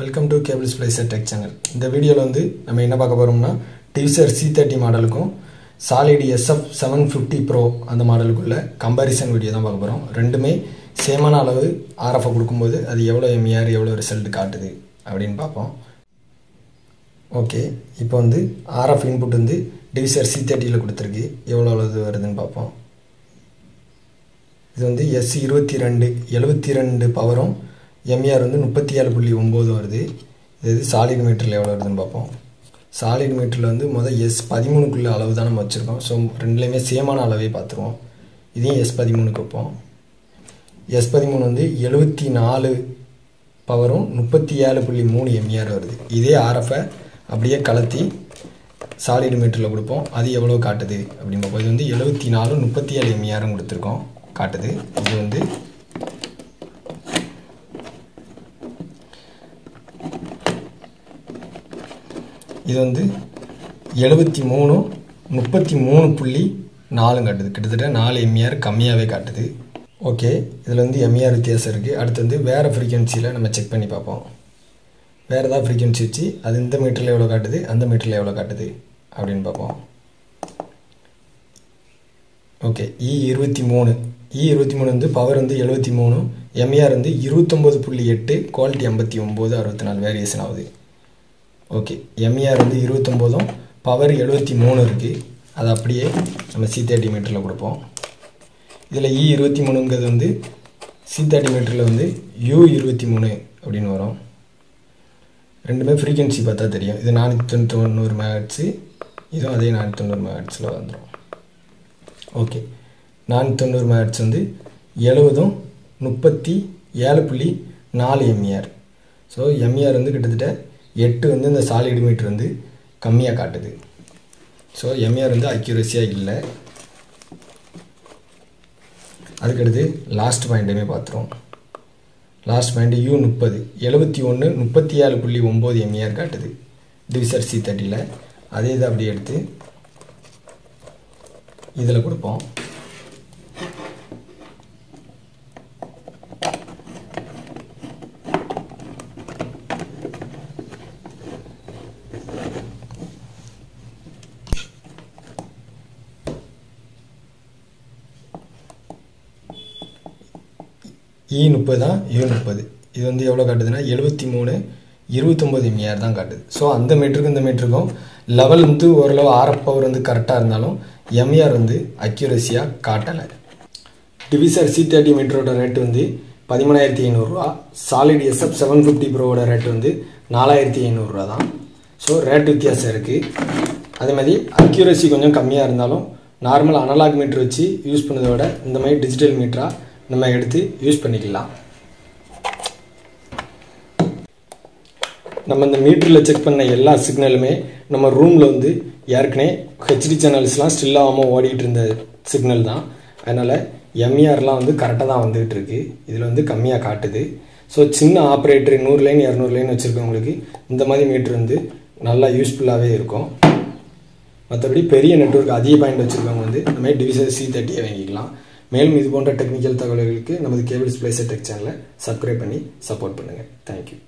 Welcome to cable splicer tech channel இந்த வீடியோவில் வந்து நம்ம என்ன பார்க்க போகிறோம்னா divisor C thirty மாடலுக்கும் solid SF seven fifty pro அந்த மாடலுக்குள்ள கம்பாரிசன் வீடியோ தான் பார்க்க போகிறோம் ரெண்டுமே சேமான அளவு ஆர்எஃப்ஐ கொடுக்கும்போது அது எவ்வளோ எம்இஆர் எவ்வளோ ரிசல்ட் காட்டுது அப்படின்னு பார்ப்போம். ஓகே இப்போ வந்து ஆர்எஃப் இன்புட் வந்து டிவிசர் சி தேர்ட்டியில் கொடுத்துருக்கு. எவ்வளோ அளவு வருதுன்னு பார்ப்போம். இது வந்து எஸ் இருபத்தி ரெண்டு எழுபத்தி ரெண்டு பவரும் எம்இஆர் வந்து முப்பத்தி ஏழு புள்ளி ஒம்பது வருது. இது சாலிட் மீட்டரில் எவ்வளோ வருதுன்னு பார்ப்போம். சாலிட் மீட்டரில் வந்து மொதல் எஸ் பதிமூணுக்குள்ள அளவு தான் நம்ம வச்சுருக்கோம். ஸோ ரெண்டுலேயுமே சேமான அளவே பார்த்துருவோம். இதையும் எஸ் பதிமூணுக்கு வைப்போம். எஸ் பதிமூணு வந்து எழுபத்தி நாலு பவரும் முப்பத்தி ஏழு புள்ளி மூணு எம்ஏஆர் வருது. இதே ஆர்எஃபை அப்படியே கலத்தி சாலிட் மீட்டரில் கொடுப்போம். அது எவ்வளோ காட்டுது அப்படின்னு பார்ப்போம். இது வந்து எழுபத்தி நாலு முப்பத்தி ஏழு எம்இஆரும் கொடுத்துருக்கோம். காட்டுது. இது வந்து இது வந்து எழுபத்தி மூணு முப்பத்தி மூணு புள்ளி நாலும் காட்டுது. கிட்டத்தட்ட நாலு எம்ஏஆர் கம்மியாகவே காட்டுது. ஓகே இதில் வந்து எம்ஏஆர் வித்தியாசம் இருக்குது அடுத்து வந்து வேறு ஃப்ரீக்வன்சியில் நம்ம செக் பண்ணி பார்ப்போம். வேறு ஏதாவது ஃப்ரீக்வன்சி வச்சு அது இந்த மீட்டரில் எவ்வளோ காட்டுது அந்த மீட்டரில் எவ்வளோ காட்டுது அப்படின்னு பார்ப்போம். ஓகே இ e இருபத்தி மூணு. இ இருபத்தி மூணு வந்து பவர் வந்து எழுபத்தி மூணு எம்ஏஆர் வந்து இருபத்தொம்போது புள்ளி எட்டு குவாலிட்டி ஐம்பத்தி ஒம்பது அறுபத்தி நாலு வேரியேஷன் ஆகுது. ஓகே எம்இஆர் வந்து இருபத்தொம்போதும் பவர் எழுபத்தி மூணு இருக்குது அது அப்படியே நம்ம சி தேர்ட்டி மீட்டரில் கொடுப்போம். இதில் இ e இருபத்தி மூணுங்கிறது வந்து சி தேர்ட்டி மீட்டரில் வந்து யூ இருபத்தி மூணு அப்படின்னு வரும். ரெண்டுமே ஃப்ரீக்வன்சி பார்த்தா தெரியும். இது நானூற்றி தொண்ணூறு மேட்ஸு இதுவும் அதே நானூற்றி தொண்ணூறு மேட்ஸில் வந்துடும் ஓகே நானூற்றி தொண்ணூறு மேட்ஸ் வந்து எழுபதும் முப்பத்தி ஏழு புள்ளி நாலு எம்ஏஆர் ஸோ எம்ஏஆர் வந்து கிட்டத்தட்ட எட்டு வந்து இந்த சாலிட் மீட்டர் வந்து கம்மியாக காட்டுது. ஸோ எம்ஏஆர் வந்து அக்யூரஸியாக இல்லை. அதுக்கடுத்து லாஸ்ட் பாயிண்ட்டுமே பார்த்துருவோம் லாஸ்ட் பாயிண்ட் யூ முப்பது. எழுபத்தி ஒன்று முப்பத்தி ஏழு புள்ளி ஒம்பது எம்ஏஆர் காட்டுது. டிவிசர் சி தேர்ட்டியில் அதே இதை அப்படி எடுத்து இதில் கொடுப்போம். இ முப்பது தான் யூ e முப்பது. இது வந்து எவ்வளோ காட்டுதுன்னா எழுபத்தி மூணு இருபத்தொம்போது எம்ஏஆர் தான் காட்டுது. ஸோ அந்த மீட்டருக்கும் இந்த மீட்டருக்கும் லெவல் வந்து ஓரளவு ஆர்எஃப் பவர் வந்து கரெக்டாக இருந்தாலும் எம்ஏஆர் வந்து அக்யூரஸியாக காட்டலை. டிவிசர் சி தேர்ட்டி மீட்டரோட ரேட்டு வந்து பதிமூணாயிரத்தி ஐநூறுரூவா சாலிட் எஸ்எஃப் செவன் ஃபிஃப்டி ப்ரோவோட ரேட்டு வந்து நாலாயிரத்தி ஐநூறுரூவா தான். ஸோ ரேட் வித்தியாசம் இருக்குது அதே மாதிரி அக்யூரஸி கொஞ்சம் கம்மியாக இருந்தாலும் நார்மல் அனலாக் மீட்ரு வச்சு யூஸ் பண்ணதை விட இந்த மாதிரி டிஜிட்டல் மீட்டராக நம்ம எடுத்து யூஸ் பண்ணிக்கலாம். நம்ம இந்த மீட்டரில் செக் பண்ண எல்லா சிக்னலுமே நம்ம ரூமில் வந்து ஏற்கனவே ஹெச்டி சேனல்ஸ்லாம் ஸ்டில் ஆகாமல் ஓடிட்டு இருந்த சிக்னல் தான். அதனால் எம்இஆர்லாம் வந்து கரெக்டாக தான் வந்துகிட்டு இருக்கு. இதில் வந்து கம்மியாக காட்டுது. ஸோ சின்ன ஆப்ரேட்டர் நூறு லைன் இரநூறு லைன் வச்சுருக்கவங்களுக்கு இந்த மாதிரி மீட்ரு வந்து நல்லா யூஸ்ஃபுல்லாகவே இருக்கும். மற்றபடி பெரிய நெட்ஒர்க் அதிக பாயிண்ட் வச்சுருக்கவங்க வந்து இந்த மாதிரி டிவிசர் சி தேர்ட்டியை வாங்கிக்கலாம். மேலும் இது போன்ற டெக்னிக்கல் தகவல்களுக்கு நமது கேபிள்ஸ் பிளேசர் டெக் சேனலை சப்ஸ்கிரைப் பண்ணி சப்போர்ட் பண்ணுங்கள் தேங்க்யூ